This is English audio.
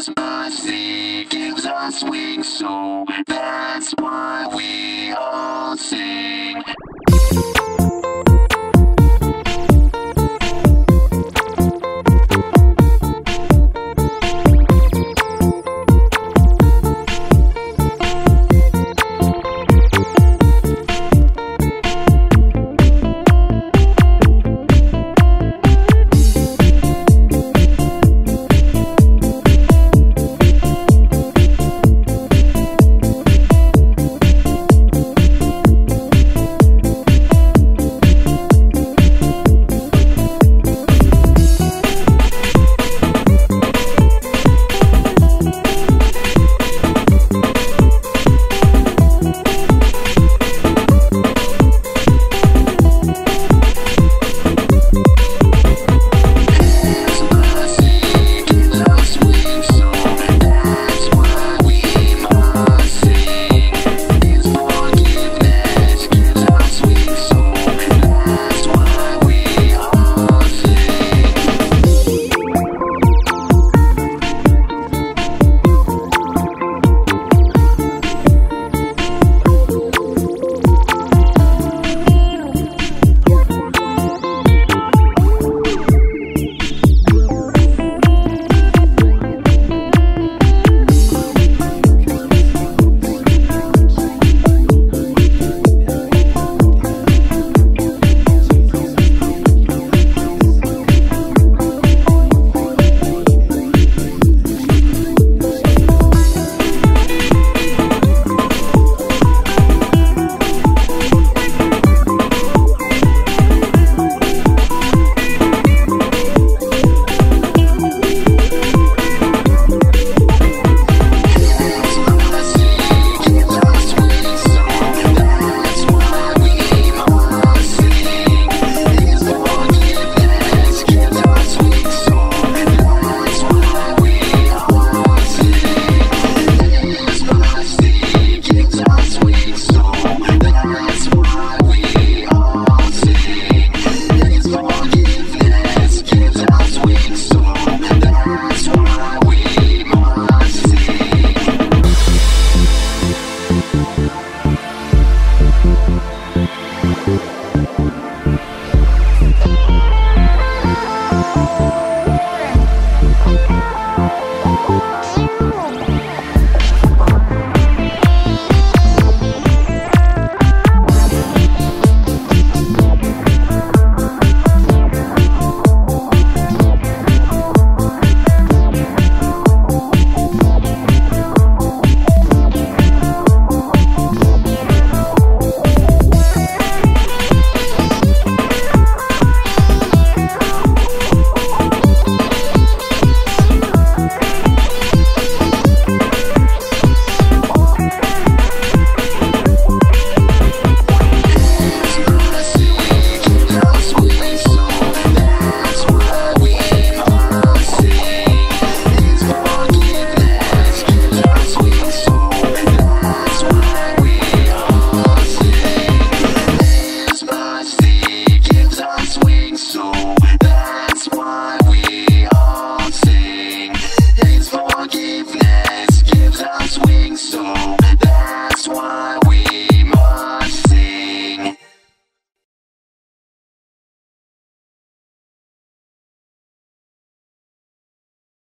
Cause mercy gives us wings, so that's why we all sing.